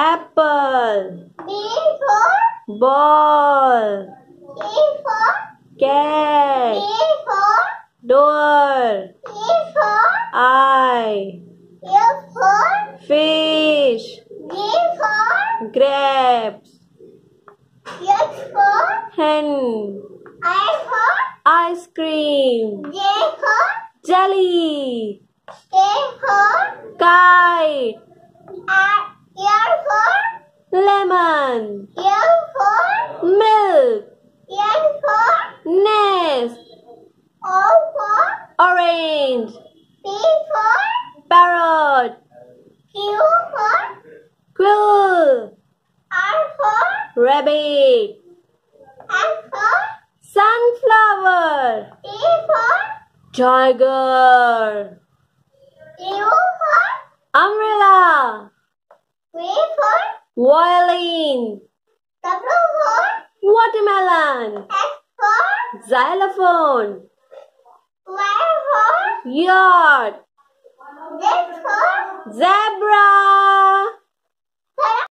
apple, B for ball, C for cat, D for door, E for eye, F for fish, G for grapes, H for hen, I for ice cream, J for jelly, K for kite, R L for? Lemon, L for? Milk, N for? Nest, O for? Orange, P for? Parrot, Q for? Quill, R for? Rabbit, S for? Sunflower, T for? Tiger, U for umbrella, V for violin, W for watermelon, X for xylophone, Y for yacht, Z for zebra.